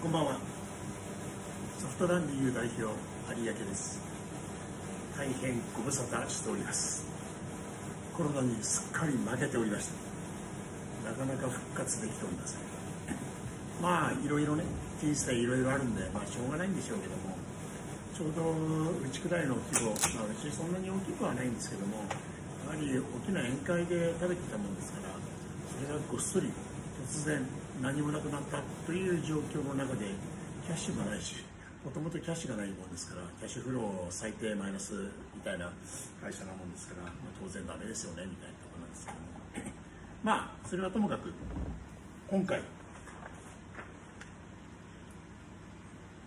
こんばんは。ソフトランディング代表有明です。大変ご無沙汰しております。コロナにすっかり負けておりました。なかなか復活できておりません。まあいろいろね人生いろいろあるんでまあしょうがないんでしょうけどもちょうどうちくらいの規模、まあ、うちそんなに大きくはないんですけどもやはり大きな宴会で食べてたもんですからそれがごっそり突然何もなくなったという状況の中でキャッシュがないしもともとキャッシュがないもんですからキャッシュフロー最低マイナスみたいな会社なもんですから、まあ、当然ダメですよねみたいなところなんですけども。まあそれはともかく今回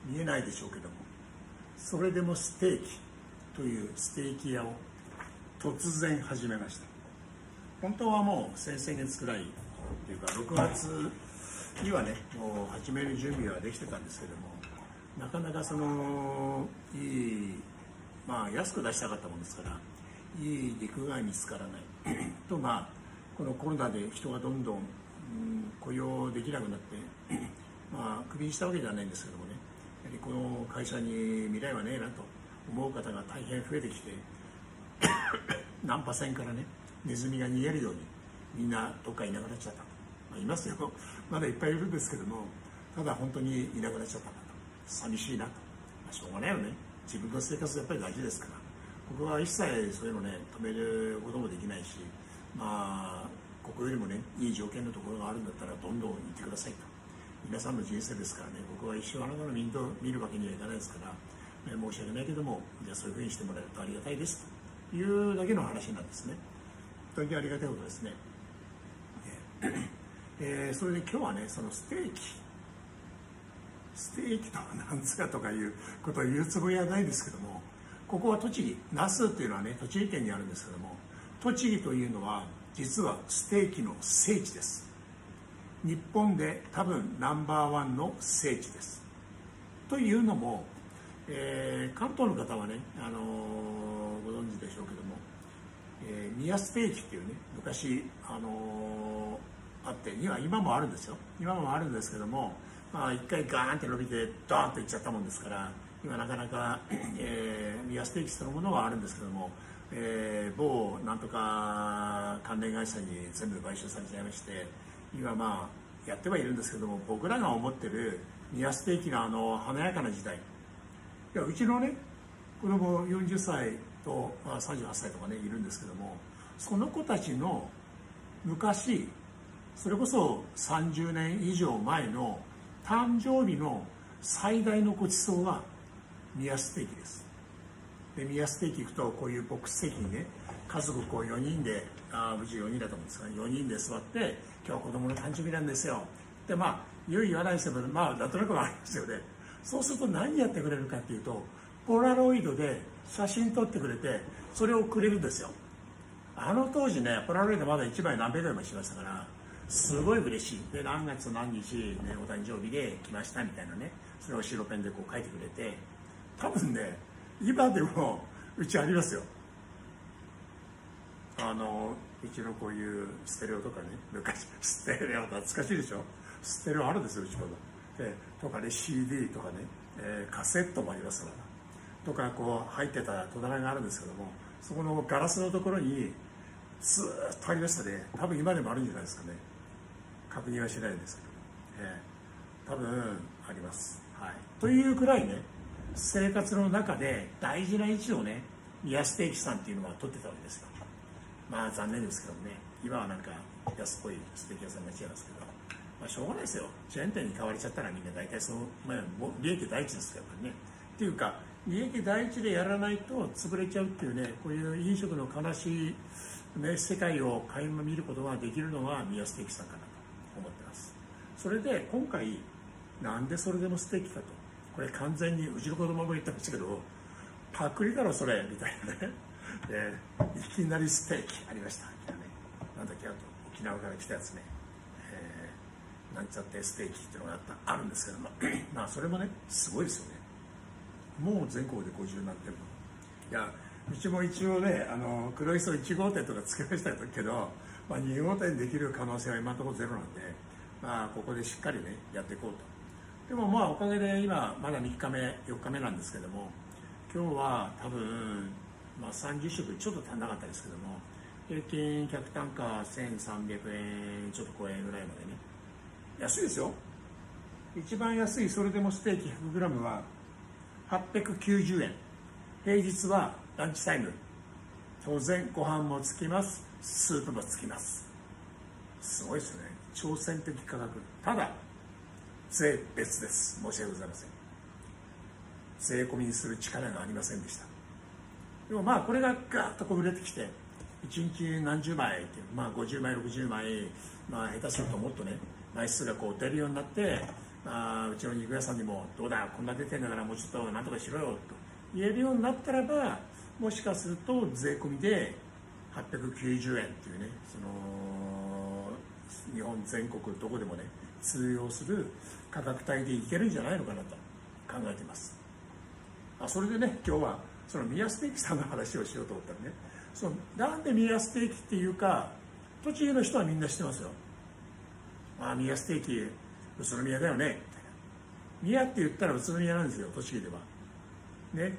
見えないでしょうけどもそれでもステーキというステーキ屋を突然始めました。本当はもう先々月くらいっていうか6月にはねもう始める準備はできてたんですけどもなかなかそのいいまあ安く出したかったもんですからいい陸が見つからない。とまあこのコロナで人がどんどん、うん、雇用できなくなって まあクビにしたわけではないんですけどもねやはりこの会社に未来はねえなと思う方が大変増えてきて ナンパ船からねネズミが逃げるようにみんなどっかいなくなっちゃった、まあ、いますよ。まだいっぱいいるんですけどもただ本当にいなくなっちゃったなと。寂しいなと、まあ、しょうがないよね。自分の生活やっぱり大事ですから。僕は一切そういうのね止めることもできないしまあここよりもねいい条件のところがあるんだったらどんどん行ってくださいと。皆さんの人生ですからね僕は一生あなたの面倒見るわけにはいかないですから、ね、申し訳ないけどもじゃあそういうふうにしてもらえるとありがたいです。というだけの話なんですね。本当にありがたいことですね。えー、それで今日はねそのステーキ。ステーキとは何つかとかいうことを言うつもりはないですけどもここは栃木那須っていうのはね栃木県にあるんですけども栃木というのは実はステーキの聖地です。日本で多分ナンバーワンの聖地です。というのも、えー、関東の方はね、あのー、ご存知でしょうけども、えー、宮ステーキっていうね昔、あのあって今今もあるんですよ。今もあるんですけどもまあ一回ガーンって伸びてドーンといっちゃったもんですから今なかなか、えー、宮ステーキそのものはあるんですけども、えー、某なんとか関連会社に全部買収されちゃいまして今まあやってはいるんですけども僕らが思ってる宮ステーキのあの華やかな時代。いやうちのね子供40歳と、まあ、38歳とかねいるんですけどもその子たちの昔それこそ30年以上前の誕生日の最大のごちそうは宮ステーキです。で宮ステーキ行くとこういうボックス席にね家族こう4人であうち4人だと思うんですが4人で座って今日は子供の誕生日なんですよ。でまあ言う言わないですけどまあなんとなくはありますよね。そうすると何やってくれるかっていうとポラロイドで写真撮ってくれてそれをくれるんですよ。あの当時ねポラロイドまだ1枚何百円もしましたからすごい嬉しい。で何月何日、ね、お誕生日で来ましたみたいなね。それを白ペンでこう書いてくれて。多分ね今でもうちありますよ。あのうちのこういうステレオとかね昔ステレオ懐かしいでしょ？ステレオあるんですようちまだでとかね CD とかね、えー、カセットもありますから。とかこう入ってた戸棚があるんですけどもそこのガラスのところにずっとありましたね。多分今でもあるんじゃないですかね。確認はしないんですけど、えー、多分あります、はい、というくらいね生活の中で大事な位置をね宮ステーキさんっていうのは取ってたわけですよ。まあ残念ですけどね。今はなんか安っぽいステーキ屋さんが違いますけど。まあしょうがないですよ。チェーン店に変わりちゃったらみんな大体その、まあ、利益第一ですからね。っていうか利益第一でやらないと潰れちゃうっていうねこういう飲食の悲しい、ね、世界を垣間見ることができるのが宮ステーキさんかな思ってます。それで今回なんでそれでもステーキかと。これ完全にうちの子供も言ってましたけどパクリだろそれみたいなね。でいきなりステーキありました。ねなんだっけあと沖縄から来たやつね、えー、なんちゃってステーキっていうのがあった。あるんですけども。まあそれもねすごいですよね。もう全国で50何店舗。いやうちも一応ねあの黒磯1号店とかつけましたけど、まあ、2号店できる可能性は今のところゼロなんで、まあ、ここでしっかりねやっていこうと。でもまあおかげで今まだ3日目4日目なんですけども今日は多分、まあ、30食ちょっと足んなかったですけども平均客単価1300円ちょっと超えぐらいまでね。安いですよ。一番安いそれでもステーキ 100g は890円。平日はランチタイム。当然ご飯もつきます。スープもつきます。すごいですね。挑戦的価格。ただ税別です。申し訳ございません。税込みにする力がありませんでした。でもまあこれがガーッとこう売れてきて1日何十枚ってまあ50枚60枚まあ下手するともっとね枚数がこう出るようになってまあうちの肉屋さんにもどうだこんな出てんだからもうちょっとなんとかしろよと言えるようになったらばもしかすると税込みで890円っていうねその日本全国どこでもね通用する価格帯でいけるんじゃないのかなと考えています。あそれでね今日はその宮ステーキさんの話をしようと思ったらね。そのなんで宮ステーキっていうか栃木の人はみんな知ってますよ。ああ宮ステーキ宇都宮だよね。みたいな宮って言ったら宇都宮なんですよ栃木では。ね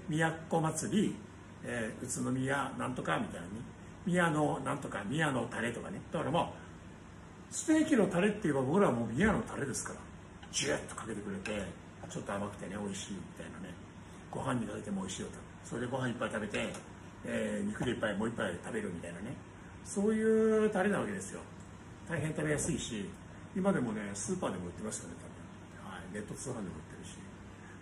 都祭り、えー、宇都宮なんとかみたいなね宮のなんとか宮のタレとかね。だからまあステーキのタレって言えば僕らはもう宮のタレですからジュッとかけてくれてちょっと甘くてね美味しいみたいなね。ご飯にかけても美味しいよと。それでご飯いっぱい食べて、えー、肉でいっぱいもう一杯食べるみたいなね。そういうタレなわけですよ。大変食べやすいし今でもねスーパーでも売ってますよね多分、はい、ネット通販でも売ってるし。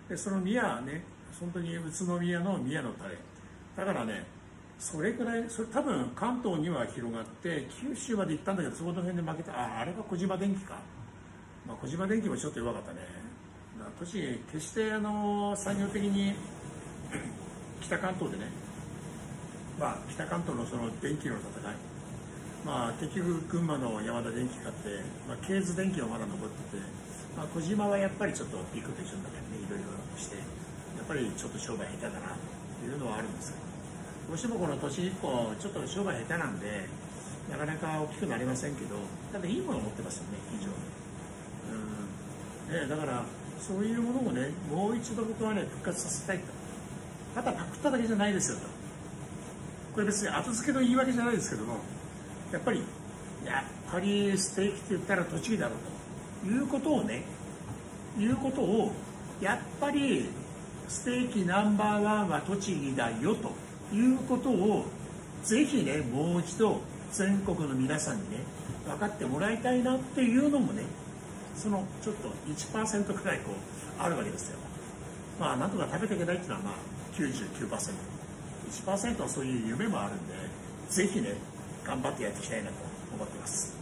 でその宮ね本当に宇都宮の宮のタレ。だからねそれぐらいそれ多分関東には広がって九州まで行ったんだけどそこの辺で負けた。ああれが小島電機か、まあ、小島電機もちょっと弱かったね。栃木決してあの産業的に 北関東でねまあ北関東のその電気の戦い。まあ結局群馬の山田電機買って、まあ、ケーズ電機はまだ残ってて、まあ、小島はやっぱりちょっとビッグと一緒になってねいろいろして。やっぱりちょっと商売下手だな。っていうのはあるんですどどうしてもこの年以降ちょっと商売下手なんでなかなか大きくなりませんけどただいいものを持ってますよね非常に、うん。ね、だからそういうものをねもう一度僕はね復活させたいと。ただパクっただけじゃないですよと。これ別に後付けの言い訳じゃないですけどもやっぱりやっぱりステーキって言ったら栃木だろうと。いうことをねいうことをやっぱりステーキナンバーワンは栃木だよということをぜひねもう一度全国の皆さんにね分かってもらいたいなっていうのもねそのちょっと1%くらいこうあるわけですよ。まあなんとか食べていけないっていうのはまあ 99%1% はそういう夢もあるんでぜひね頑張ってやっていきたいなと思ってます。